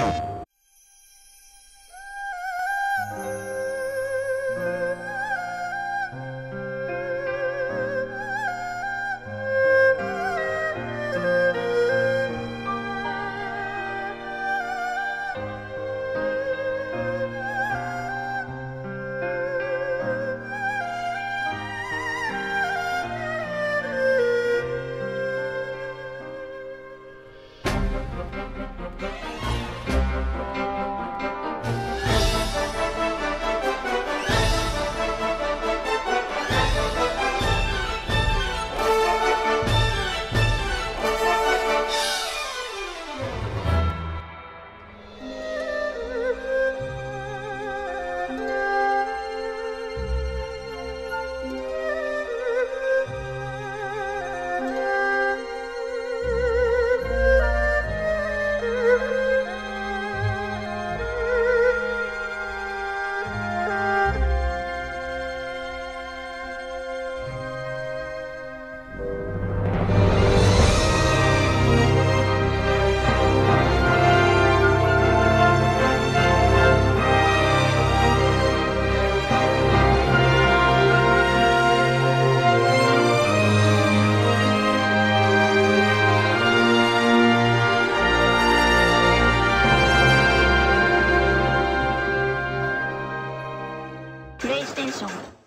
Oh. プレイステーション